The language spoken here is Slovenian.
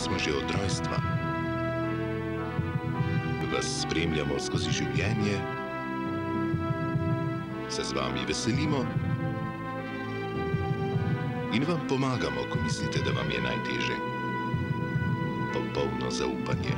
smo že od rojstva. Vas spremljamo skozi življenje, se z vami veselimo in vam pomagamo, ko mislite, da vam je najteže. Popolno zaupanje.